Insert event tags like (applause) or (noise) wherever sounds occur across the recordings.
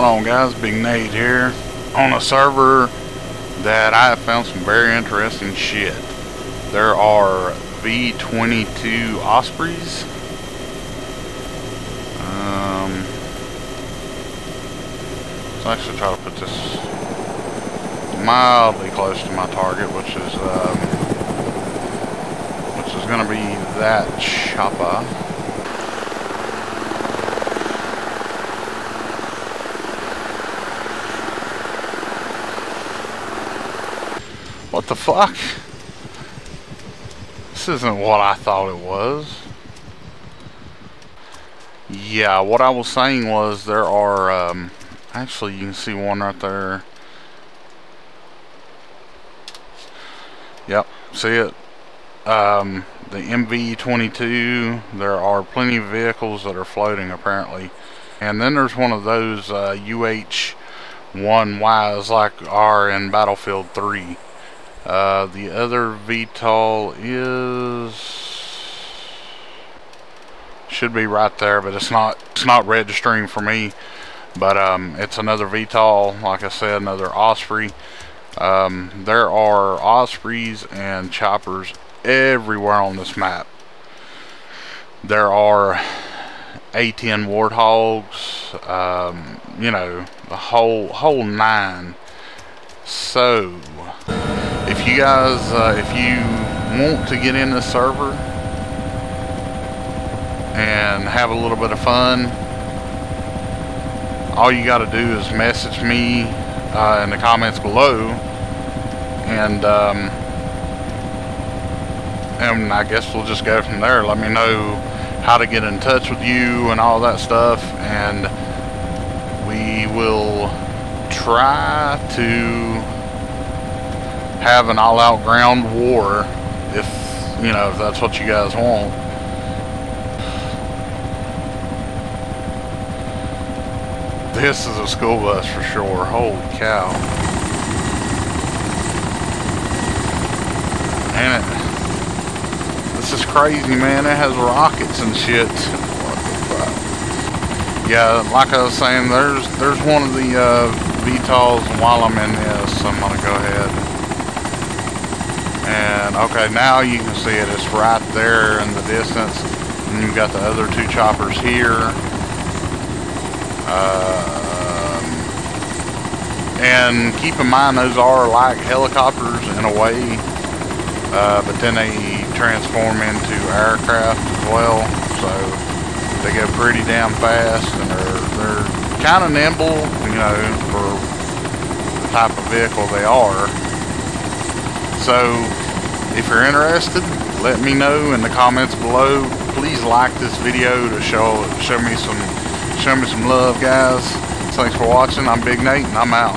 going on guys? Big Nate here on a server that I found some very interesting shit. There are V22 Ospreys. Um, let's actually try to put this mildly close to my target, which is um, which is going to be that chopper. The fuck? This isn't what I thought it was. Yeah, what I was saying was there are, um, actually you can see one right there. Yep, see it? Um, the MV-22, there are plenty of vehicles that are floating apparently. And then there's one of those uh, UH-1Ys like are in Battlefield 3. Uh, the other VTOL is should be right there, but it's not. It's not registering for me. But um, it's another VTOL. Like I said, another Osprey. Um, there are Ospreys and choppers everywhere on this map. There are A10 Warthogs. Um, you know, the whole whole nine. So if you guys, uh, if you want to get in the server and have a little bit of fun, all you got to do is message me uh, in the comments below, and um, and I guess we'll just go from there. Let me know how to get in touch with you and all that stuff, and we will try to have an all-out ground war if, you know, if that's what you guys want. This is a school bus for sure. Holy cow. And it, this is crazy, man. It has rockets and shit. Yeah, like I was saying, there's there's one of the uh, VTOLs, while I'm in this, I'm going to go ahead and okay, now you can see it. It's right there in the distance. And you've got the other two choppers here. Um, and keep in mind, those are like helicopters in a way. Uh, but then they transform into aircraft as well. So they go pretty damn fast and they're, they're kind of nimble, you know, for the type of vehicle they are. So if you're interested, let me know in the comments below. Please like this video to show show me some show me some love, guys. Thanks for watching. I'm Big Nate, and I'm out.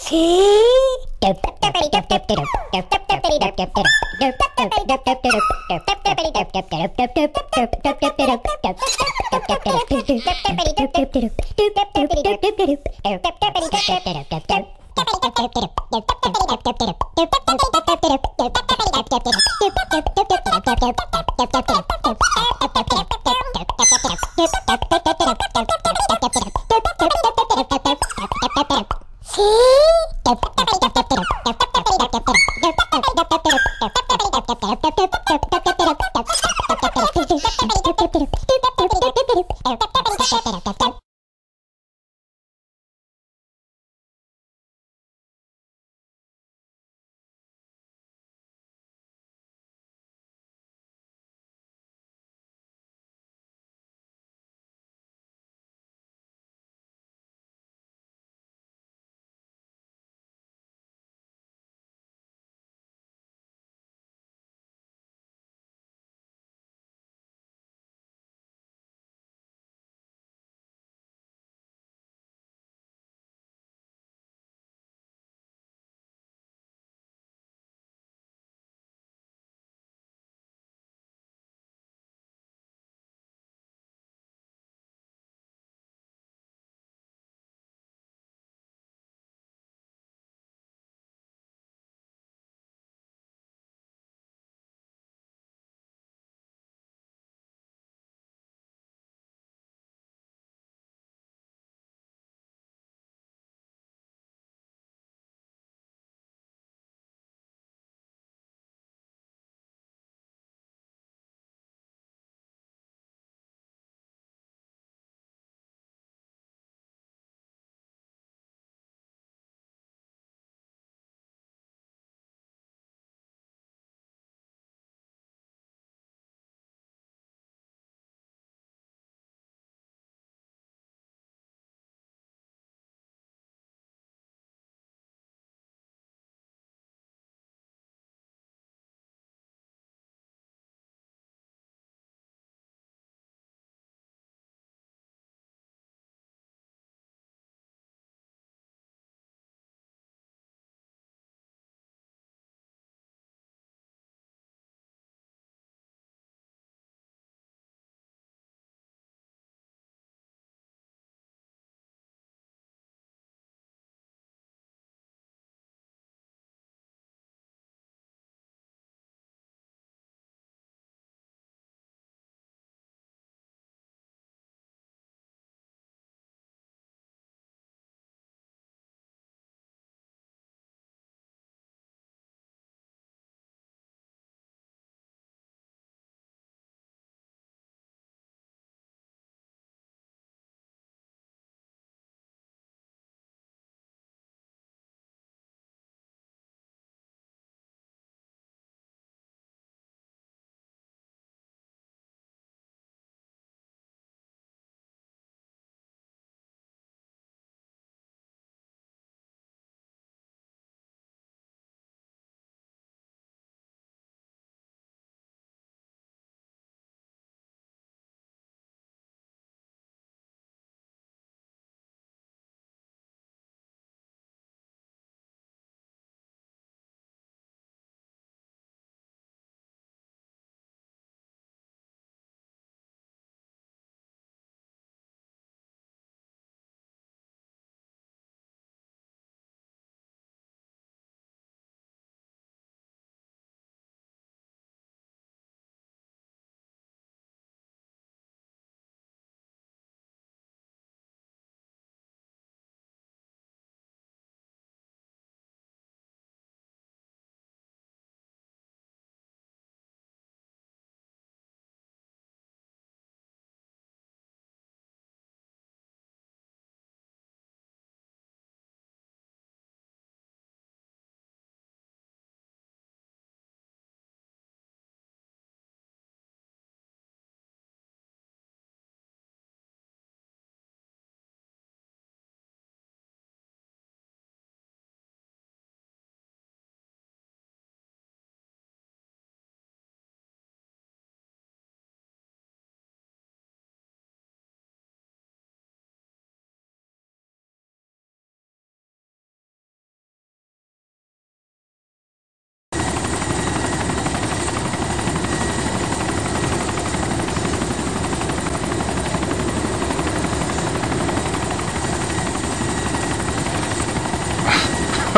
See?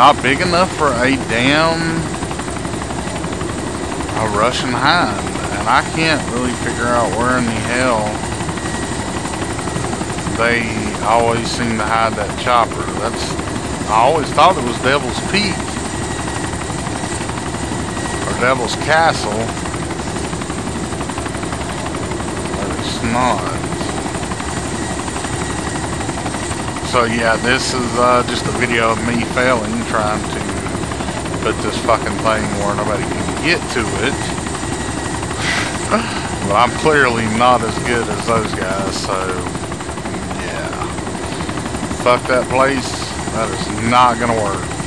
not big enough for a damn a Russian hind, and I can't really figure out where in the hell they always seem to hide that chopper. That's I always thought it was Devil's Peak or Devil's Castle, but it's not. So yeah, this is uh, just a video of me failing trying to put this fucking thing where nobody can get to it. (sighs) but I'm clearly not as good as those guys, so yeah. Fuck that place. That is not gonna work.